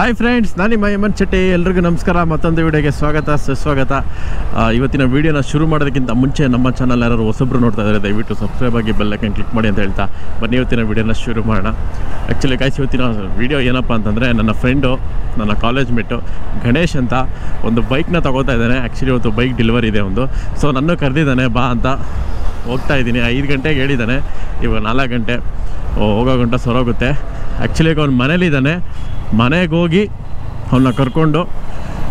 Hi friends ನಾನು ನಿಮ್ಮ ಹೇಮಂತ್ ಶೆಟ್ಟಿ. ಎಲ್ರಿಗೂ ನಮಸ್ಕಾರ. ಮತ್ತೊಂದು ವಿಡಿಯೋಗೆ ಸ್ವಾಗತ, ಸುಸ್ವಾಗತ. ಇವತ್ತಿನ ವೀಡಿಯೋನ ಶುರು ಮಾಡೋದಕ್ಕಿಂತ ಮುಂಚೆ ನಮ್ಮ ಚಾನಲ್ ಯಾರು ಹೊಸಬ್ರು ನೋಡ್ತಾ ಇದ್ದಾರೆ ದಯವಿಟ್ಟು ಸಬ್ಸ್ಕ್ರೈಬ್ ಆಗಿ ಬೆಲ್ಲೈಕನ್ ಕ್ಲಿಕ್ ಮಾಡಿ ಅಂತ ಹೇಳ್ತಾ ಬನ್ನಿ ಇವತ್ತಿನ ವಿಡಿಯೋನ ಶುರು ಮಾಡೋಣ. ಆ್ಯಕ್ಚುಲಿ ಗಾಯ್ಸ್ ಇವತ್ತಿನ ವಿಡಿಯೋ ಏನಪ್ಪ ಅಂತಂದರೆ ನನ್ನ ಫ್ರೆಂಡು ನನ್ನ ಕಾಲೇಜ್ ಮೇಟು ಗಣೇಶ್ ಅಂತ ಒಂದು ಬೈಕ್ನ ತೊಗೋತಾ ಇದ್ದಾನೆ. ಆ್ಯಕ್ಚುಲಿ ಇವತ್ತು ಬೈಕ್ ಡೆಲಿವರಿ ಇದೆ ಒಂದು. ಸೊ ನನ್ನ ಕರೆದಿದ್ದಾನೆ, ಬಾ ಅಂತ ಹೋಗ್ತಾ ಇದ್ದೀನಿ. ಐದು ಗಂಟೆಗೆ ಹೇಳಿದ್ದಾನೆ. ಇವಾಗ ನಾಲ್ಕು ಗಂಟೆ, ಹೋಗೋ ಗಂಟೆ ಸರೋಗುತ್ತೆ. ಆ್ಯಕ್ಚುಲಿ ಈಗ ಅವ್ನು ಮನೇಲಿದ್ದಾನೆ ಮನೆಗೆ ಹೋಗಿ ಅವನ್ನ ಕರ್ಕೊಂಡು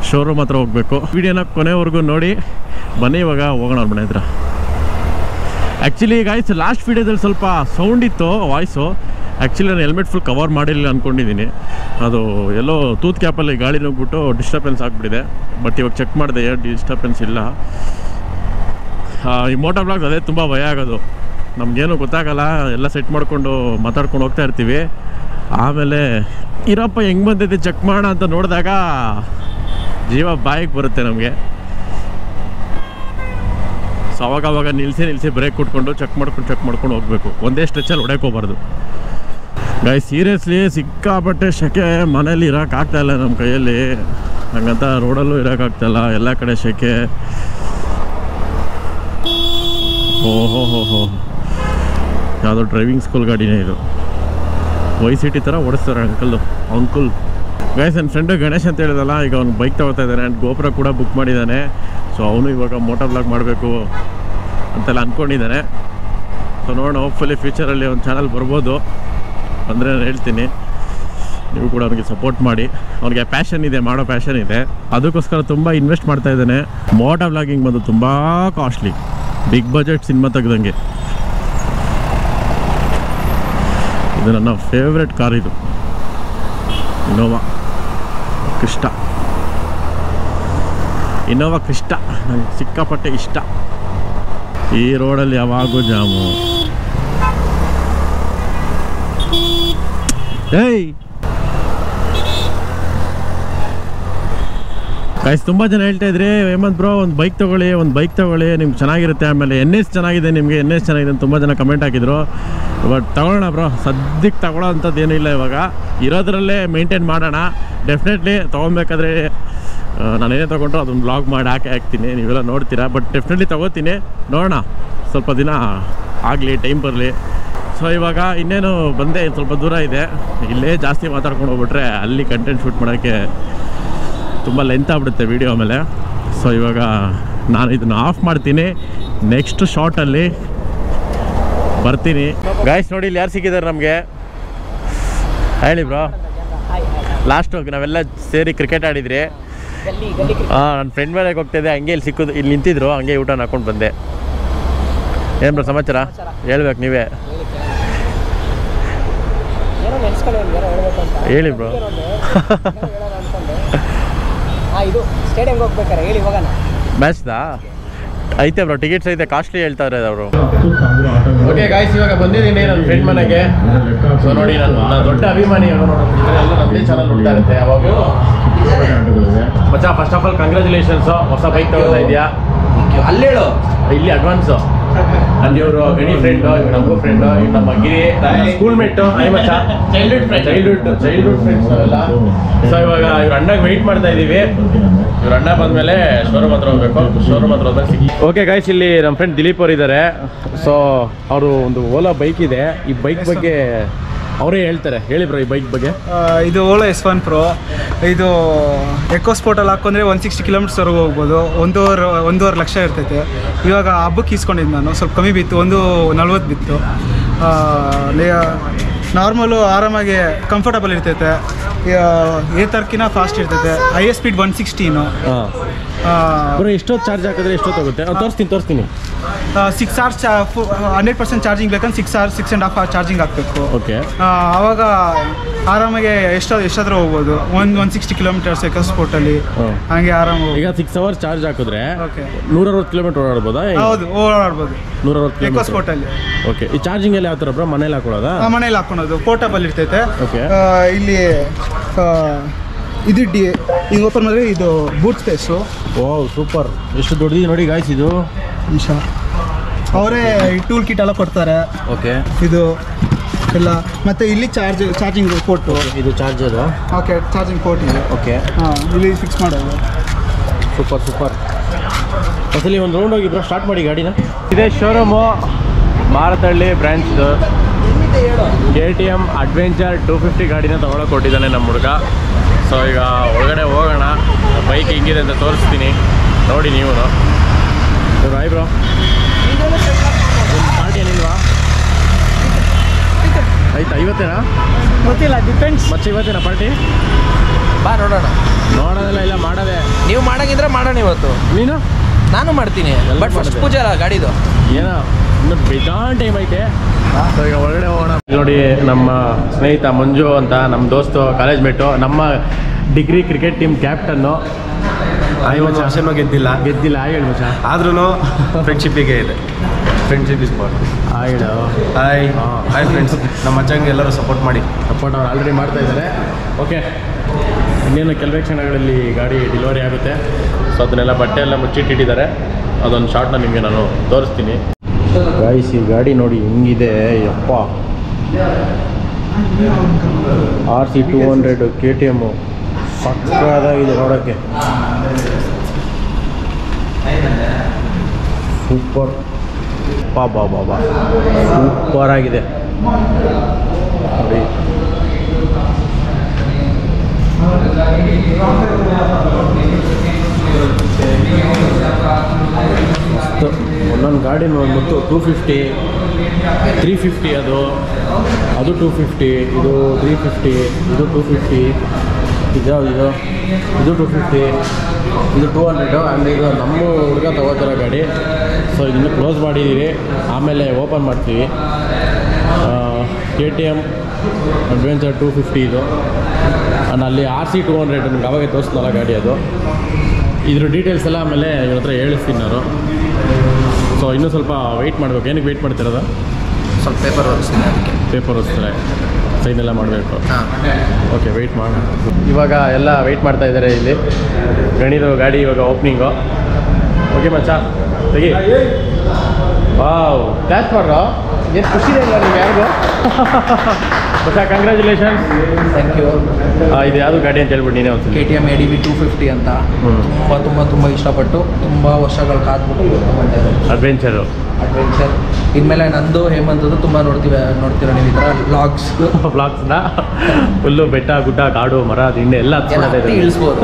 ಶೋರೂಮ್ ಹತ್ರ ಹೋಗಬೇಕು. ವಿಡಿಯೋನ ಕೊನೆವರೆಗೂ ನೋಡಿ. ಬನ್ನಿ ಇವಾಗ ಹೋಗೋಣ ಅವ್ರ ಮನೆ ಹತ್ರ. ಆ್ಯಕ್ಚುಲಿ ಈಗ ಆಯ್ತು ಲಾಸ್ಟ್ ವೀಡಿಯೋದಲ್ಲಿ ಸ್ವಲ್ಪ ಸೌಂಡ್ ಇತ್ತು ವಾಯ್ಸು ಆ್ಯಕ್ಚುಲಿ ನಾನು ಹೆಲ್ಮೆಟ್ ಫುಲ್ ಕವರ್ ಮಾಡಿಲ್ಲ ಅಂದ್ಕೊಂಡಿದ್ದೀನಿ ಅದು ಎಲ್ಲೋ ತೂತ್ ಕ್ಯಾಪಲ್ಲಿ ಗಾಳಿ ನುಗ್ಬಿಟ್ಟು ಡಿಸ್ಟರ್ಬೆನ್ಸ್ ಆಗಿಬಿಟ್ಟಿದೆ. ಬಟ್ ಇವಾಗ ಚೆಕ್ ಮಾಡಿದೆ ಡಿಸ್ಟರ್ಬೆನ್ಸ್ ಇಲ್ಲ. ಈ ಮೋಟರ್ ಬ್ಲಾಗ್ಸ್ ಅದೇ ತುಂಬ ಭಯ ಆಗೋದು. ನಮಗೇನು ಗೊತ್ತಾಗಲ್ಲ, ಎಲ್ಲ ಸೆಟ್ ಮಾಡಿಕೊಂಡು ಮಾತಾಡ್ಕೊಂಡು ಹೋಗ್ತಾ ಇರ್ತೀವಿ. ಆಮೇಲೆ ಇರಪ್ಪ ಹೆಂಗೆ ಬಂದೈತೆ ಚೆಕ್ ಮಾಡೋಣ ಅಂತ ನೋಡಿದಾಗ ಜೀವ ಬಾಯಿಗೆ ಬರುತ್ತೆ ನಮಗೆ. ಸೊ ಅವಾಗ ಅವಾಗ ನಿಲ್ಸಿ ನಿಲ್ಲಿಸಿ ಬ್ರೇಕ್ ಕುಟ್ಕೊಂಡು ಚೆಕ್ ಮಾಡ್ಕೊಂಡು ಚೆಕ್ ಮಾಡ್ಕೊಂಡು ಹೋಗಬೇಕು. ಒಂದೇ ಸ್ಟ್ರೆಚಲ್ಲಿ ಹೊಡೆಯಕ್ಕೆ ಹೋಗ್ಬಾರ್ದು. ಗಾಯ್ ಸೀರಿಯಸ್ಲಿ ಸಿಕ್ಕಾಪಟ್ಟೆ ಶೆಕೆ ಮನೇಲಿ ಇರೋಕ್ಕಾಗ್ತಾ ಇಲ್ಲ ನಮ್ಮ ಕೈಯಲ್ಲಿ. ಹಂಗಂತ ರೋಡಲ್ಲೂ ಇರೋಕ್ಕಾಗ್ತಾಯಿಲ್ಲ ಎಲ್ಲ ಕಡೆ ಶೆಕೆ. ಓಹೋ ಹೋ ಹೋ ಯಾವುದೋ ಡ್ರೈವಿಂಗ್ ಸ್ಕೂಲ್ ಗಾಡಿನೇ ಇದು. ವೈ ಸಿಟಿ ಥರ ಓಡಿಸ್ತಾರೆ ಅಂಕಲ್ಲು ಅಂಕುಲ್ ಗೈಸ್ ನನ್ನ ಫ್ರೆಂಡು ಗಣೇಶ್ ಅಂತ ಹೇಳಿದಲ್ಲ, ಈಗ ಅವ್ನು ಬೈಕ್ ತಗೋತಾ ಇದ್ದಾನೆ ಆ್ಯಂಡ್ ಗೋಪುರ ಕೂಡ ಬುಕ್ ಮಾಡಿದ್ದಾನೆ ಸೊ ಅವನು ಇವಾಗ ಮೋಟರ್ ಬ್ಲಾಗ್ ಮಾಡಬೇಕು ಅಂತೆಲ್ಲ ಅಂದ್ಕೊಂಡಿದ್ದಾನೆ ಸೊ ನೋಡೋಣ ಹೋಪ್ಫುಲಿ ಫ್ಯೂಚರಲ್ಲಿ ಒಂದು ಚಾನಲ್ ಬರ್ಬೋದು ಅಂದರೆ ನಾನು ಹೇಳ್ತೀನಿ. ನೀವು ಕೂಡ ಅವನಿಗೆ ಸಪೋರ್ಟ್ ಮಾಡಿ. ಅವನಿಗೆ ಪ್ಯಾಷನ್ ಇದೆ, ಮಾಡೋ ಪ್ಯಾಷನ್ ಇದೆ. ಅದಕ್ಕೋಸ್ಕರ ತುಂಬ ಇನ್ವೆಸ್ಟ್ ಮಾಡ್ತಾ ಇದ್ದಾನೆ. ಮೋಟರ್ ಬ್ಲಾಗಿಂಗ್ ಬಂದು ತುಂಬ ಕಾಸ್ಟ್ಲಿ ಬಿಗ್ ಬಜೆಟ್ ಸಿನಿಮಾ ತೆಗ್ದಂಗೆ. ಇದು ನನ್ನ ಫೇವ್ರೆಟ್ ಕಾರ್ ಇದು. ಇನೋವಾ ಕ್ರಿಸ್ಟ ಇನೋವಾ ಕೃಷ್ಣ ನನಗೆ ಸಿಕ್ಕಾಪಟ್ಟೆ ಇಷ್ಟ. ಈ ರೋಡಲ್ಲಿ ಯಾವಾಗೂ ಜಾಮು. ಏಯ್! ಗೈಸ್ ತುಂಬ ಜನ ಹೇಳ್ತಾ ಇದ್ರೆ, ಹೇಮಂತ್ ಬ್ರೋ, ಒಂದು ಬೈಕ್ ತೊಗೊಳ್ಳಿ, ಒಂದು ಬೈಕ್ ತೊಗೊಳ್ಳಿ, ನಿಮ್ಗೆ ಚೆನ್ನಾಗಿರುತ್ತೆ. ಆಮೇಲೆ ಎನ್ ಎಸ್ ಚೆನ್ನಾಗಿದೆ ನಿಮಗೆ ಎನ್ ಎಸ್ ಚೆನ್ನಾಗಿದೆ ಅಂತ ತುಂಬ ಜನ ಕಮೆಂಟ್ ಹಾಕಿದ್ರು. ಬಟ್ ತಗೊಳ್ಳೋಣ ಬ್ರೋ ಸದ್ಯಕ್ಕೆ ತಗೊಳ್ಳೋ ಅಂಥದ್ದು ಏನಿಲ್ಲ ಇವಾಗ. ಇರೋದ್ರಲ್ಲೇ ಮೇಂಟೈನ್ ಮಾಡೋಣ. ಡೆಫಿನೆಟ್ಲಿ ತೊಗೊಬೇಕಾದ್ರೆ ನಾನೇನೇ ತೊಗೊಂಡ್ರು ಅದೊಂದು ಬ್ಲಾಗ್ ಮಾಡಿ ಹಾಕಿ ಹಾಕ್ತೀನಿ. ನೀವೆಲ್ಲ ನೋಡ್ತೀರಾ ಬಟ್ ಡೆಫಿನೆಟ್ಲಿ ತೊಗೋತೀನಿ. ನೋಡೋಣ. ಸ್ವಲ್ಪ ದಿನ ಆಗಲಿ ಟೈಮ್ ಬರಲಿ. ಸೊ ಇವಾಗ ಇನ್ನೇನು ಬಂದೆ ಸ್ವಲ್ಪ ದೂರ ಇದೆ. ಇಲ್ಲೇ ಜಾಸ್ತಿ ಮಾತಾಡ್ಕೊಂಡು ಹೋಗ್ಬಿಟ್ರೆ ಅಲ್ಲಿ ಕಂಟೆಂಟ್ ಶೂಟ್ ಮಾಡೋಕ್ಕೆ ತುಂಬ ಲೆಂತ್ ಆಗ್ಬಿಡುತ್ತೆ ವೀಡಿಯೋ ಆಮೇಲೆ. ಸೊ ಇವಾಗ ನಾನು ಇದನ್ನು ಆಫ್ ಮಾಡ್ತೀನಿ. ನೆಕ್ಸ್ಟ್ ಶಾರ್ಟಲ್ಲಿ ಬರ್ತೀನಿ. ಗಾಯ್ಸ್ ನೋಡಿ ಇಲ್ಲಿ ಯಾರು ಸಿಕ್ಕಿದ್ದಾರೆ ನಮಗೆ? ಹೇಳಿ ಬ್ರೋ ಲಾಸ್ಟ್ ನಾವೆಲ್ಲ ಸೇರಿ ಕ್ರಿಕೆಟ್ ಆಡಿದ್ರಿ. ಹಾಂ ನನ್ನ ಫ್ರೆಂಡ್ ಮೇಲೆ ಹೋಗ್ತಿದ್ದೆ. ಹಂಗೆ ಇಲ್ಲಿ ಸಿಕ್ಕೋದು ಇಲ್ಲಿ ನಿಂತಿದ್ರು. ಹಂಗೆ ಊಟ ಹಾಕೊಂಡು ಬಂದೆ. ಏನು ಬ್ರೋ ಸಮಾಚಾರ? ಹೇಳ್ಬೇಕು ನೀವೇ. ಹೇಳಿ ಬ್ರೋ ಇದು ಸ್ಟೇಡಿಯಂಗೆ ಹೋಗ್ಬೇಕಾರೆ ಹೇಳಿ ಹೋಗೋಣ. ಮ್ಯಾಚ್ದಾ ಐತೆ ಬ್ರೋ ಟಿಕೆಟ್ಸ್ ಐತೆ ಕಾಸ್ಟ್ಲಿ ಹೇಳ್ತಾರೆ ಅವರು. ಓಕೆ ಗಾಯ್ಸ್ ಇವಾಗ ಬಂದಿದ್ದೀನಿ ನನ್ನ ಫ್ರೆಂಡ್ ಮನೆಗೆ. ಸೊ ನೋಡಿ ನಾನು ನಾನು ದೊಡ್ಡ ಅಭಿಮಾನಿ ಅವನು ಎಲ್ಲ ನಮ್ಮದೇ ಚಾನಲ್ ನೋಡ್ತಾ ಇರುತ್ತೆ ಯಾವಾಗ ಮಚ್ಚ ಫಸ್ಟ್ ಆಫ್ ಆಲ್ ಕಂಗ್ರ್ಯಾಚುಲೇಷನ್ಸು ಹೊಸ ಬೈಕ್ ತಗೊಳ್ತಾ ಇದೆಯಾ? ಹೇಳು. ಇಲ್ಲಿ ಅಡ್ವಾನ್ಸು ಅಲ್ಲಿ ಇವರು ಗಣಿ ಫ್ರೆಂಡ್ ನಮಗೂ ಫ್ರೆಂಡ್ ನಮ್ಮ Giri school mate childhood friend childhood childhood friends ಅವೆಲ್ಲ. ಸೊ ಇವಾಗ ಇವ್ರ ಅಣ್ಣಗೆ ವೆಯ್ಟ್ ಮಾಡ್ತಾ ಇದೀವಿ. ಇವ್ರ ಅಣ್ಣ ಬಂದ್ಮೇಲೆ ಶೋರೂಮ್ ಹತ್ರ ಹೋಗ್ಬೇಕು. ಶೋರೂಮ್ ಹತ್ರ ಹೋದಾಗ ಸಿಗಿ ಓಕೆ ಗಾಯ್ಸ್ ಇಲ್ಲಿ ನಮ್ಮ ಫ್ರೆಂಡ್ ದಿಲೀಪ್ ಅವರು ಇದ್ದಾರೆ ಸೊ ಅವರು ಒಂದು ಓಲಾ ಬೈಕ್ ಇದೆ. ಈ ಬೈಕ್ ಬಗ್ಗೆ ಅವರೇ ಹೇಳ್ತಾರೆ. ಹೇಳಿ ಬ್ರೋ ಈ ಬೈಕ್ ಬಗ್ಗೆ. ಇದು ಓಲೋ ಎಸ್ ಒನ್ ಪ್ರೋ ಇದು ಎಕೋ ಸ್ಪೋರ್ಟಲ್ಲಿ ಹಾಕೊಂಡ್ರೆ ಒನ್ ಸಿಕ್ಸ್ಟಿ ಕಿಲೋಮೀಟರ್ಸ್ವರೆಗೂ ಹೋಗ್ಬೋದು. ಒಂದೂವರೆ ಒಂದೂವರೆ ಲಕ್ಷ ಇರ್ತೈತೆ. ಇವಾಗ ಹಬ್ಬಕ್ಕೆ ಇಸ್ಕೊಂಡಿದ್ದು ನಾನು. ಸ್ವಲ್ಪ ಕಮ್ಮಿ ಬಿತ್ತು. ಒಂದು ನಲ್ವತ್ತು ಬಿತ್ತು. ನಾರ್ಮಲು ಆರಾಮಾಗಿ ಕಂಫರ್ಟಬಲ್ ಇರ್ತೈತೆ. ಏ ತರ್ಕಿನ ಫಾಸ್ಟ್ ಇರ್ತೈತೆ. ಹೈ ಸ್ಪೀಡ್ ಒನ್ ಸಿಕ್ಸ್ಟೀನು ಬ್ರೋ ಎಷ್ಟೊತ್ತು ಚಾರ್ಜ್ ಹಾಕಿದ್ರೆ ಎಷ್ಟೊತ್ತು ಹೋಗುತ್ತೆ? ತೋರಿಸ್ತೀನಿ ತೋರಿಸ್ತೀನಿ. Six hours hundred percent charging ಬೇಕಂದ್ರೆ six hours six and half hour charging ಹಾಕಬೇಕು. ಓಕೆ ಆವಾಗ ಆರಾಮಾಗಿ ಎಷ್ಟೋ ಎಷ್ಟಾದ್ರೂ ಹೋಗ್ಬೋದು. ಒಂದು ಒನ್ ಸಿಕ್ಸ್ಟಿ ಕಿಲೋಮೀಟರ್ಸ್ ಎಕ್ಸ್ ಸ್ಪೋರ್ಟಲ್ಲಿ ಹಾಗೆ ಆರಾಮ ಈಗ ಸಿಕ್ಸ್ ಅವರ್ಸ್ ಚಾರ್ಜ್ ಹಾಕಿದ್ರೆ ಓಕೆ ನೂರ ಅರವತ್ತು ಕಿಲೋಮೀಟರ್ ಓಡಾಡ್ಬೋದಾ ಹೌದು ಓಡಾಡ್ಬೋದು. ನೂರವತ್ತು ಎಕೋ ಸ್ಪೋರ್ಟಲ್ಲಿ ಓಕೆ ಈ ಚಾರ್ಜಿಂಗ್ ಎಲ್ಲ ಯಾವ ಥರ ಬ್ರೋ? ಮನೇಲಿ ಹಾಕೊಳ್ಳೋದಾ? ಮನೇಲಿ ಹಾಕೊಳೋದು ಪೋರ್ಟಬಲ್ ಇರ್ತೈತೆ. ಓಕೆ ಇಲ್ಲಿ ಇದು ಡಿ ಈಗ ಓಪನ್ ಮಾಡಿದ್ರೆ ಇದು ಬೂಟ್ ಸ್ಪೇಸು ಓ ಸೂಪರ್ ಎಷ್ಟು ದೊಡ್ಡದಿ ನೋಡಿ ಗಾಯ್ಸ್ ಇದು. ನಿಮಿಷ ಅವರೇ ಟೂಲ್ ಕಿಟ್ ಎಲ್ಲ ಕೊಡ್ತಾರೆ. ಓಕೆ ಇದು ಎಲ್ಲ. ಮತ್ತೆ ಇಲ್ಲಿ ಚಾರ್ಜ್ ಚಾರ್ಜಿಂಗ್ ಪೋರ್ಟು ಇದು ಚಾರ್ಜರ್ ಓಕೆ ಚಾರ್ಜಿಂಗ್ ಪೋರ್ಟ್ ಇದೆ. ಓಕೆ ಹಾಂ ಇಲ್ಲಿ ಫಿಕ್ಸ್ ಮಾಡೋದು. ಸೂಪರ್ ಸೂಪರ್ ಅಸಲಿ ಒಂದು ರೌಂಡ್ ಹೋಗಿ ಬ್ರೋ ಸ್ಟಾರ್ಟ್ ಮಾಡಿ ಗಾಡಿನ. ಇದೇ showroom Marathahalli ಬ್ರ್ಯಾಂಚ್ದು K T M adventure two fifty ಗಾಡಿನ ತೊಗೊಳಕ್ಕೆ ಕೊಟ್ಟಿದ್ದಾನೆ ನಮ್ಮ ಹುಡುಗ. ಸೊ ಈಗ ಒಳಗಡೆ ಹೋಗೋಣ. ಬೈಕ್ ಹೆಂಗಿದೆ ಅಂತ ತೋರಿಸ್ತೀನಿ. ನೋಡಿ ನೀವು. ರಾಯ್ ಬ್ರೋ ಪಾರ್ಟಿ ಏನಿಲ್ವಾ? ಆಯ್ತು ಇವತ್ತೇನಾ? ಗೊತ್ತಿಲ್ಲ ಡಿಪೆಂಡ್ಸ್ ಮತ್ತೆ ಇವತ್ತೇನಾ ಪಾರ್ಟಿ ಬಾ ನೋಡೋಣ. ನೋಡೋದಲ್ಲ ಇಲ್ಲ ಮಾಡೋದೆ. ನೀವು ಮಾಡಂಗಿದ್ರೆ ಮಾಡೋಣ ಇವತ್ತು. ನೀನು? ನಾನು ಮಾಡ್ತೀನಿ. But first. ಪೂಜೆ ಅಲ್ಲ ಗಾಡಿದು. ಏನೋ ಇನ್ನು ಬೇಜಾನ್ ಟೈಮ್ ಐತೆ. ಸೊ ಈಗ ಒಳಗಡೆ ಹೋಗೋಣ. ನೋಡಿ ನಮ್ಮ ಸ್ನೇಹಿತ ಮಂಜು ಅಂತ ನಮ್ಮ ದೋಸ್ತು ಕಾಲೇಜ್ ಮೇಟು ನಮ್ಮ ಡಿಗ್ರಿ ಕ್ರಿಕೆಟ್ ಟೀಮ್ ಕ್ಯಾಪ್ಟನ್ನು ಐವತ್ತು ವರ್ಷನೂ ಗೆದ್ದಿಲ್ಲ. ಗೆದ್ದಿಲ್ಲ ಆಯ್ ಹೇಳಿ ಮಚ್ಚ ಆದ್ರೂ ಫ್ರೆಂಡ್ಶಿಪ್ಪಿಗೆ ಇದೆ. ಫ್ರೆಂಡ್ಶಿಪ್ ಇಸ್ ಬಾಟ್ ಆಯ್ ಹೇಳು. ಹಾಯ್ ಹಾ. ಹಾಯ್ ಫ್ರೆಂಡ್ಸ್ ನಮ್ಮ ಅಜ್ಜಂಗೆ ಎಲ್ಲರೂ ಸಪೋರ್ಟ್ ಮಾಡಿ. ಸಪೋರ್ಟ್ ಅವ್ರು ಆಲ್ರೆಡಿ ಮಾಡ್ತಾ ಇದ್ದಾರೆ. ಓಕೆ ಇನ್ನೇನು ಕೆಲವೇ ಕ್ಷಣಗಳಲ್ಲಿ ಗಾಡಿ ಡೆಲಿವರಿ ಆಗುತ್ತೆ. ಸೊ ಅದನ್ನೆಲ್ಲ ಬಟ್ಟೆ ಎಲ್ಲ ಮುಚ್ಚಿಟ್ಟಿಟ್ಟಿದ್ದಾರೆ. ಅದೊಂದು ಶಾರ್ಟ್ನ ನಿಮಗೆ ನಾನು ತೋರಿಸ್ತೀನಿ. ಗಾಯಿಸಿ ಗಾಡಿ ನೋಡಿ ಹಿಂಗಿದೆ. ಯಪ್ಪ. R C two hundred K T M ಸಕ್ಕದಾಗಿದೆ ನೋಡೋಕ್ಕೆ. ಸೂಪರ್ ಬಾ ಬಾ ಬಾ ಬಾ. ಸೂಪರ್ ಆಗಿದೆ. ಮತ್ತು ಟೂ ಫಿಫ್ಟಿ ತ್ರೀ ಫಿಫ್ಟಿ ಅದು. ಅದು ಟೂ ಫಿಫ್ಟಿ ಇದು ತ್ರೀ ಫಿಫ್ಟಿ ಇದು ಟೂ ಫಿಫ್ಟಿ ಇದು ಇದು ಇದು ಟೂ ಫಿಫ್ಟಿ ಇದು ಟೂ ಹಂಡ್ರೆಡು ಆ್ಯಂಡ್ ಇದು ನಮ್ಮ ಹುಡುಗ ತೊಗೋತಿರೋ ಗಾಡಿ. ಸೊ ಇದನ್ನು ಕ್ಲೋಸ್ ಮಾಡಿದ್ದೀವಿ ಆಮೇಲೆ ಓಪನ್ ಮಾಡ್ತೀವಿ. K T M adventure two fifty ಇದು. ಆ್ಯಂಡ್ ಅಲ್ಲಿ ಆರ್ ಸಿ ಟೂ ಹಂಡ್ರೆಡ್ ನಮ್ಗೆ ಅವಾಗೆ ತೋರಿಸ್ನಲ್ಲ ಗಾಡಿ ಅದು. ಇದ್ರ ಡೀಟೇಲ್ಸ್ ಎಲ್ಲ ಆಮೇಲೆ ಇವ್ರ ಹತ್ರ ಹೇಳಿಸ್ತೀನಿ ನಾನು. ಸೊ ಇನ್ನೂ ಸ್ವಲ್ಪ ವೆಯ್ಟ್ ಮಾಡಬೇಕು. ಏನಕ್ಕೆ ವೆಯ್ಟ್ ಮಾಡ್ತಿರೋದು? ಸ್ವಲ್ಪ ಪೇಪರ್ ಓದಿಸ್ತೀನಿ ಅದಕ್ಕೆ. ಪೇಪರ್ ಓದಿಸ್ತಾರೆ ಸೈನ್ ಎಲ್ಲ ಮಾಡಬೇಕು. ಹಾಂ. ಓಕೆ ವೆಯ್ಟ್ ಮಾಡೋಣ ಇವಾಗ ಎಲ್ಲ ವೆಯ್ಟ್ ಮಾಡ್ತಾ ಇದ್ದಾರೆ ಇಲ್ಲಿ. ಗಣಿದು ಗಾಡಿ ಇವಾಗ ಓಪನಿಂಗು ಓಕೆ ಮಚ್ಚ ತೆಗಿ. ವಾವ್ ಕ್ಲಾಸ್ ಮಾಡ್ರೋ ಏನು ಖುಷಿ ಇದೆ ಇಲ್ಲ ನಿಮ್ಗೆ ಯಾರಿಗೂ? ಹೊಸ ಕಂಗ್ರ್ಯಾಚುಲೇಷನ್ಸ್ ಥ್ಯಾಂಕ್ ಯು ಇದು ಯಾವುದು ಗಾಡಿ ಅಂತ ಹೇಳ್ಬಿಟ್ಟು ನೀನೇ ಕೆ ಒಂದ್ಸಲಿ T M A D B two fifty ಅಂತ. ತುಂಬ ತುಂಬ ತುಂಬ ಇಷ್ಟಪಟ್ಟು ತುಂಬ ವರ್ಷಗಳು ಕಾದ್ಬಿಟ್ಟು ಇವತ್ತು ಅಡ್ವೆಂಚರು ಅಡ್ವೆಂಚರ್ ಇನ್ಮೇಲೆ ನಂದು ಹೇಮಂತದ್ದು ತುಂಬ ನೋಡ್ತೀವಿ ನೋಡ್ತೀರ ನೀವು ಈ ಥರ ಬ್ಲಾಗ್ಸ್ ಬ್ಲಾಗ್ಸ್ನ ಫುಲ್ಲು ಬೆಟ್ಟ ಗುಡ್ಡ ಕಾಡು ಮರ ದಿಣ್ಣೆ ಎಲ್ಲ ಎಲ್ಲ ಇಳಿಸ್ಬೋದು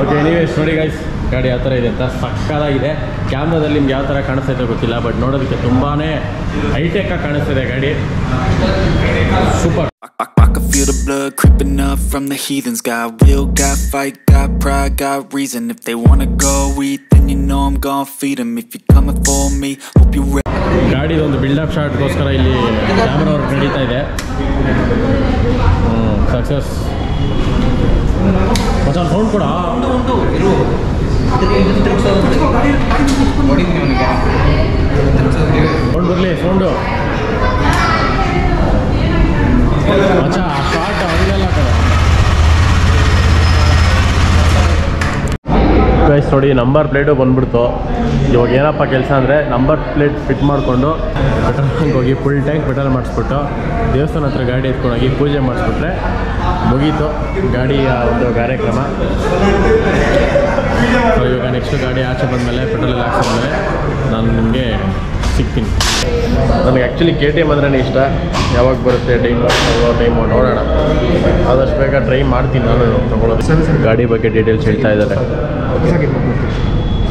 ಓಕೆ ಎನಿವೇಸ್ ನೋಡಿ ಗೈಸ್ ಗಾಡಿ ಯಾವ ಥರ ಇದೆ ಅಂತ ಸಕ್ಕದಾಗಿದೆ ಕ್ಯಾಮ್ರಾದಲ್ಲಿ ನಿಮ್ಗೆ ಯಾವ ಥರ ಕಾಣಿಸ್ತೈತೆ ಗೊತ್ತಿಲ್ಲ ಬಟ್ ನೋಡೋದಕ್ಕೆ ತುಂಬಾ ಹೈಟೆಕ್ಕಾಗಿ ಕಾಣಿಸ್ತಿದೆ ಗಾಡಿ. Super feel the blood creeping up from the heathens. Got will, got fight, got pride, got reason. If they wanna go eat, you know I'm gonna feed them. If you're coming for me, hope you're ready. ಗಾಡಿದೊಂದು buildup ಶಾಟ್ಗೋಸ್ಕರ ಇಲ್ಲಿ camera work ನಡೀತಾ ಇದೆ success ಮತ್ತೆ sound ಕೂಡ sound ಬರಲಿ sound ಮಚ್ಚ ಆ ಶಾಟ್ ಹಂಗೆಲ್ಲ ಕಡೆ ಗೈಸ್ ನೋಡಿ ನಂಬರ್ ಪ್ಲೇಟು ಬಂದ್ಬಿಡ್ತು. ಇವಾಗ ಏನಪ್ಪ ಕೆಲಸ ಅಂದರೆ ನಂಬರ್ ಪ್ಲೇಟ್ ಫಿಟ್ ಮಾಡಿಕೊಂಡು ಪೆಟ್ರೋಲ್ ಬಂಕ್ ಹೋಗಿ ಫುಲ್ ಟ್ಯಾಂಕ್ ಪೆಟ್ರೋಲ್ ಮಾಡಿಸ್ಬಿಟ್ಟು ದೇವಸ್ಥಾನ ಹತ್ರ ಗಾಡಿ ಎತ್ಕೊಂಡೋಗಿ ಪೂಜೆ ಮಾಡಿಸ್ಬಿಟ್ರೆ ಮುಗೀತು. ಗಾಡಿಯ ಒಂದು ಕಾರ್ಯಕ್ರಮ. ಸೊ ಇವಾಗ ನೆಕ್ಸ್ಟ್ ಗಾಡಿ ಆಚೆ ಬಂದಮೇಲೆ ಪೆಟ್ರೋಲ್ ಎಲ್ಲ ಹಾಕ್ಸಿದ್ಮೇಲೆ ನಾನು ನಿಮಗೆ ಸಿಗ್ತೀನಿ. ನನಗೆ ಆ್ಯಕ್ಚುಲಿ ಕೆ ಟಿ ಎಂ ಅಂದ್ರೆ ಇಷ್ಟ. ಯಾವಾಗ ಬರುತ್ತೆ ಟೈಮ್ ತಗೊಳ್ಳೋ ಟೈಮು ನೋಡೋಣ. ಆದಷ್ಟು ಬೇಗ ಟ್ರೈ ಮಾಡ್ತೀನಿ ನಾನು ತಗೊಳ್ಳೋದು ಗಾಡಿ ಬಗ್ಗೆ ಡೀಟೇಲ್ಸ್ ಹೇಳ್ತಾ ಇದ್ದಾರೆ.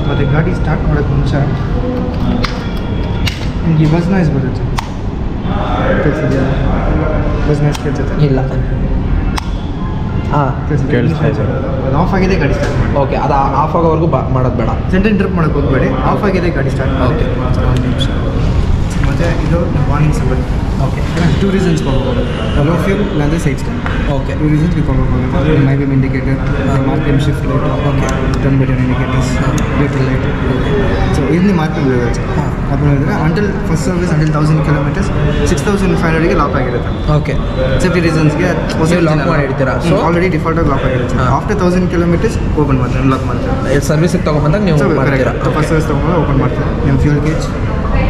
ಮತ್ತು ಗಾಡಿ ಸ್ಟಾರ್ಟ್ ಮಾಡೋಕ್ಕೆ ಮುಂಚೆ ನಿಮಗೆ ಬಸ್ ನಾಯ್ಸ್ ಬರುತ್ತೆ. ಕೇಳಿಸಿದ್ಯಾ ಬಸ್ ನಾಯ್ಸ್ ಕೇಳಿಸುತ್ತೆ ಇಲ್ಲ. ಹಾಂ ಅದು ಆಫ್ ಆಗಿದೆ ಗಾಡಿ ಸ್ಟಾರ್ಟ್ ಮಾಡಿ. ಓಕೆ ಅದು ಆಫ್ ಆಗೋವರೆಗೂ ಬಾ ಮಾಡೋದು ಬೇಡ. ಸೆಂಟರ್ ಟ್ರಿಪ್ ಮಾಡೋಕೆ ಹೋಗಬೇಡಿ. ಆಫ್ ಆಗಿದೆ ಗಾಡಿ ಸ್ಟಾರ್ಟ್ ಓಕೆ ಒಂದು ನಿಮಿಷ. ಮತ್ತು ಇದು warning symbol okay two reasons ಕೊಡ್ಬೋದು ಲೋ ಫ್ಯೂಲ್ ಇಲ್ಲಾಂದರೆ ಸೈಡ್ ಓಕೆ ಟೂ ರೀಸನ್ಸ್ ಕೊಡ್ಬೋದು main beam indicator market shift light okay turn button indicators ಬ್ಯೂಟಲ್ light so ಇಲ್ಲಿ ಮಾರ್ಕೆಟ್ ಅದು ಹೇಳಿದ್ರೆ until first service until thousand kilometres six thousand five ಹಂಡ್ರೆಡ್ಗೆ lock ಆಗಿರುತ್ತೆ okay safety ರೀಸನ್ಸ್ಗೆ ಹೊಸ lock ಮಾಡಿ ಇಡ್ತೀರಾ? So- ಆಲ್ರೆಡಿ ಡಿಫಾಲ್ಟಾಗಿ ಲಾಕ್ ಆಗಿರುತ್ತೆ ಆಫ್ಟರ್ ತೌಸಂಡ್ ಕಿಲೋಮೀಟರ್ಸ್ ಓಪನ್ ಮಾಡ್ತಾರೆ ಅನ್ಲಾಕ್ ಮಾಡ್ತಾರೆ ಸರ್ವಿಸಿಗೆ ತೊಗೊಂಬಂದಾಗ ನೀವು ಫಸ್ಟ್ ಸರ್ವಿಸ್ ತೊಗೊಂಡು ಓಪನ್ ಮಾಡ್ತೀರಾ ನಿಮ್ಮ fuel gauge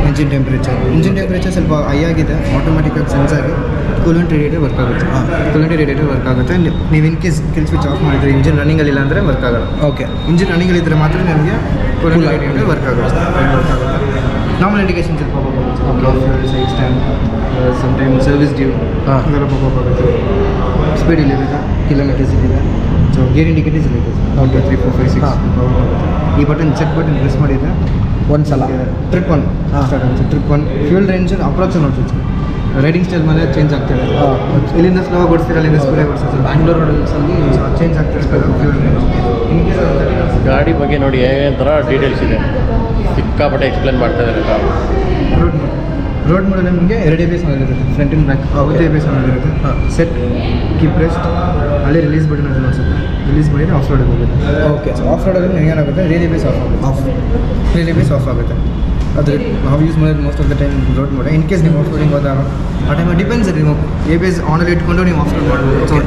engine temperature engine temperature ಸ್ವಲ್ಪ ಹೈ ಆಗಿದೆ. ಆಟೋಮೆಟಿಕಾಗಿ ಸೆನ್ಸ್ ಆಗಿ ಕೂಲೆಂಟ್ ರೇಡಿಯೇಟರ್ ವರ್ಕ್ ಆಗುತ್ತೆ. ಕೂಲೆಂಟ್ ರೇಡಿಯೇಟರ್ ವರ್ಕ್ ಆಗುತ್ತೆ. ನೀವು in case kill switch off ಮಾಡಿದರೆ ಇಂಜಿನ್ ರನ್ನಿಂಗ್ ಇಲ್ಲ ಅಂದರೆ ವರ್ಕ್ ಆಗಲ್ಲ. ಓಕೆ ಇಂಜಿನ್ ರನ್ನಿಂಗ್ ಇದ್ದರೆ ಮಾತ್ರ ನಿಮಗೆ ಕೂಲೆಂಟ್ ರೇಡಿಯೇಟರ್ ವರ್ಕ್ ಆಗುತ್ತೆ. ವರ್ಕ್ ಆಗುತ್ತೆ. ನಾರ್ಮಲ್ ಇಂಡಿಕೇಶನ್ ಸ್ವಲ್ಪ ಸ್ಟ್ಯಾಂಡ್ ಸಮ್ಟೈಮ್ ಸರ್ವಿಸ್ ಡ್ಯೂ ಹಾಂ. ಆಗುತ್ತೆ. ಸ್ಪೀಡ್ ಇಲ್ಲಿ ಕಿಲೋಮೀಟರ್ಸ್ ಇಲ್ಲಿದೆ ಸೊ ಗೇರ್ ಇಂಡಿಕೇಟರ್ಸ್ ಇಲ್ಲಿದೆ two three four five six ಈ ಬಟನ್ ಚೆಕ್ ಬಟನ್ ಪ್ರೆಸ್ ಮಾಡಿದ್ರೆ ಒಂದು ಸಲ ಟ್ರಿಪ್ ಒನ್ ಹಾ. ಸ್ಟಾರ್ಟ್ ಆಗುತ್ತೆ. Trip one fuel range approach ನೋಡ್ತೀವಿ. ರೈಡಿಂಗ್ ಸ್ಟೈಲ್ ಮೇಲೆ ಚೇಂಜ್ ಆಗ್ತಿದೆ ಹಾ. ಇಲ್ಲಿಂದ ಸ್ಲೋ ಓಡಿಸ್ತೀರ ಅಲ್ಲಿಂದ ಸ್ಕೂಲೇ ಓಡಿಸ್ತೀರ? ಬ್ಯಾಂಗ್ಳೂರ್ ರೋಡಲ್ಸಲ್ಲಿ ಚೇಂಜ್ ಆಗ್ತಿರ್ತಾರೆ ಫ್ಯೂಲ್ ರೇಂಜ್ ಇನ್ ಕೇಸ್ ಗಾಡಿ ಬಗ್ಗೆ ನೋಡಿ ಏನಂತರ ಥರ ಡೀಟೇಲ್ಸ್ ಇದೆ. ಸಿಕ್ಕಾಪಟ್ಟೆ ಎಕ್ಸ್ಪ್ಲೇನ್ ಮಾಡ್ತಾ ಇದ್ದಾರೆ ರೋಡ್ ಮೋಡ್ ರೋಡ್ ಮೋಡ್ ನಿಮಗೆ ಎರಡು ಬೇಸ್ ಆಗಿರುತ್ತೆ ಫ್ರಂಟ್ ಇನ್ ಬ್ಯಾಕ್ ಒಂದೇ ಬೇಸ್ ಆಗಿರುತ್ತೆ ಸೆಟ್ ಕೀಪ್ ರೆಸ್ಟ್ ಅಲ್ಲಿ ರಿಲೀಸ್ ಬಟನ್ ಅನ್ಸುತ್ತೆ ರಿಲೀಸ್ ಮಾಡಿದರೆ ಆಫ್ ರೋಡ್ ಹೋಗುತ್ತೆ. ಓಕೆ ಸೊ ಆಫ್ ರೋಡಲ್ಲಿ ನಿಮ್ಗೆ ಏನಾಗುತ್ತೆ? ರೇಲಿ ಬೇಸ್ ಆಫ್ ಆಗುತ್ತೆ. ಆಫ್ ರೇಲಿ ಬೇಸ್ ಆಫ್ ಆಗುತ್ತೆ. ಅದ್ರ ನಾವು ಯೂಸ್ ಮಾಡಿದ್ರೆ most of the time road ಮಾಡಿ ಇನ್ ಕೇಸ್ ನೀವು ಆಫ್ ರೋಡಿಂಗ್ ಹೋದಾಗ ಆ ಟೈಮ್ ಡಿಪೆಂಡ್ಸ್ ನೀವು ಎ ಬೇಸ್ ಆನಲ್ಲಿ ಇಟ್ಕೊಂಡು ನೀವು ಆಫ್ ರೋಡ್ ಮಾಡ್ಬೋದು. ಸೊ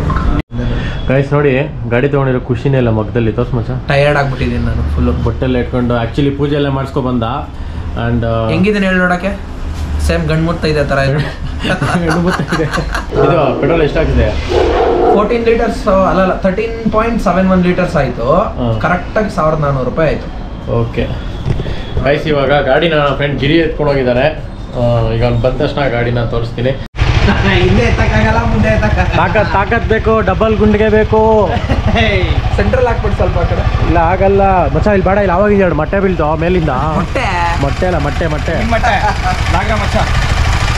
ಗೈಸ್ ನೋಡಿ ಗಾಡಿ ತೊಗೊಂಡಿರೋ ಖುಷಿನೇ ಇಲ್ಲ ಮಗದಲ್ಲಿ. ತೋರ್ಸ್ ಮಚ್ಚ. ಟಯರ್ಡ್ ಆಗ್ಬಿಟ್ಟಿದ್ದೀನಿ ನಾನು ಫುಲ್ಲು ಬಟ್ಟೆಲ್ಲ ಇಟ್ಕೊಂಡು ಆ್ಯಕ್ಚುಲಿ ಪೂಜೆ ಎಲ್ಲ ಮಾಡಿಸ್ಕೊ ಬಂದ. ಆ್ಯಂಡ್ ಹೆಂಗಿದ್ದೀನಿ ಹೇಳಿ ನೋಡೋಕ್ಕೆ? ಸೇಮ್ ಗಂಡು ಮುಟ್ತಾ ಇದೆ ಥರ ಇದೆ. ಇದು ಪೆಟ್ರೋಲ್ ಎಷ್ಟಾಗಿದೆ ಫೋರ್ಟೀನ್ ಲೀಟರ್ಸ್ ಅಲ್ಲಲ್ಲ thirteen point seven one litres ಆಯಿತು. ಕರೆಕ್ಟಾಗಿ ಸಾವಿರದ ನಾನ್ನೂರು ರೂಪಾಯಿ ಆಯಿತು. ಓಕೆ ಗೈಸ್ ಇವಾಗ ಗಾಡಿನ ನನ್ನ ಫ್ರೆಂಡ್ ಗಿರಿ ಎತ್ಕೊಂಡು ಹೋಗಿದ್ದಾರೆ ಈಗ ಅವ್ನು ಬಂದ ತಕ್ಷಣ ಗಾಡಿನ ತೋರಿಸ್ತೀನಿ. ಹಿಂದೆ ಎತ್ತಕ್ಕಾಗಲ್ಲ ಮುಂದೆ ಎತ್ತಕ್ಕಾಗಲ್ಲ. ತಾಕತ್ ತಾಕತ್ ಬೇಕು ಡಬಲ್ ಗುಂಡಿಗೆ ಬೇಕು. ಸೆಂಟ್ರಲ್ ಹಾಕ್ಬಿಟ್ಟು ಸ್ವಲ್ಪ ಕಡೆ. ಇಲ್ಲ ಆಗಲ್ಲ. ಮಚ್ಚ ಇಲ್ಲಿ ಬೇಡ ಇಲ್ಲಿ ಅವಾಗ ಎರಡು ಮೊಟ್ಟೆ ಬೀಳ್ತಾವ ಮೇಲಿಂದ. ಮೊಟ್ಟೆ? ಮೊಟ್ಟೆ ಅಲ್ಲ ಮೊಟ್ಟೆ ಮೊಟ್ಟೆ. ಮೊಟ್ಟೆ? ಮಚ್ಚ.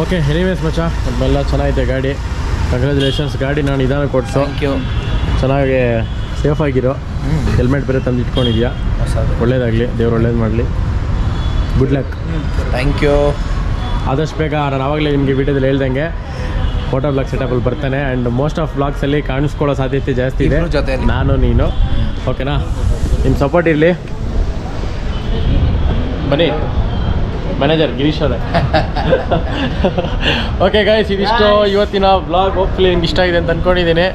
ಓಕೆ ಎನಿವೇಸ್ ಮಚ್ಚ ಅದನ್ನೆಲ್ಲ ಚೆನ್ನಾಗಿದೆ ಗಾಡಿ. ಕಂಗ್ರ್ಯಾಚುಲೇಷನ್ಸ್ ಗಾಡಿ ನಾನು ನಿಧಾನ ಕೊಡ್ಸು. ಯು ಚೆನ್ನಾಗಿ ಸೇಫ್ ಆಗಿರೋ. ಹೆಲ್ಮೆಟ್ ಬೇರೆ ತಂದು ಇಟ್ಕೊಂಡಿದ್ಯಾ? ಒಳ್ಳೇದಾಗಲಿ ದೇವ್ರು ಒಳ್ಳೇದು ಮಾಡಲಿ. ಗುಡ್ ಲಕ್ ಥ್ಯಾಂಕ್ ಯು ಆದಷ್ಟು ಬೇಗ ನಾನು ಆವಾಗಲೇ ನಿಮಗೆ ವಿಡಿಯೋದಲ್ಲಿ ಹೇಳ್ದಂಗೆ ಫೋಟೋ ಬ್ಲಾಗ್ ಸೆಟಪಲ್ಲಿ ಬರ್ತಾನೆ ಆ್ಯಂಡ್ ಮೋಸ್ಟ್ ಆಫ್ ಬ್ಲಾಗ್ಸಲ್ಲಿ ಕಾಣಿಸ್ಕೊಳ್ಳೋ ಸಾಧ್ಯತೆ ಜಾಸ್ತಿ ಇದೆ. ಜೊತೆ ನಾನು ನೀನು. ಓಕೆನಾ ನಿಮ್ಮ ಸಪೋರ್ಟ್ ಇರಲಿ. ಬನ್ನಿ. ಮ್ಯಾನೇಜರ್ ಗಿರೀಶ್ ಅವರೇ. ಓಕೆ ಗಾಯ್ಸ್ ಇದಿಷ್ಟು ಇವತ್ತಿನ ಬ್ಲಾಗ್ ಹೋಪ್ಫುಲಿ ನಿಮ್ಗೆ ಇಷ್ಟ ಆಗಿದೆ ಅಂತ ಅಂದ್ಕೊಂಡಿದ್ದೀನಿ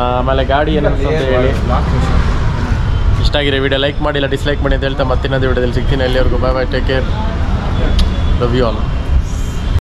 ಆಮೇಲೆ ಗಾಡಿ ಏನಂತ ಅಂತ ಹೇಳಿ. ಇಷ್ಟ ಆಗಿರೋ ವಿಡಿಯೋ ಲೈಕ್ ಮಾಡಿಲ್ಲ ಡಿಸ್ಲೈಕ್ ಮಾಡಿ ಅಂತ ಹೇಳ್ತಾ ಮತ್ತಿನ್ನೊಂದು ವಿಡಿಯೋದಲ್ಲಿ ಸಿಗ್ತೀನಿ. ಅಲ್ಲಿವರೆಗೂ bye bye take care love you all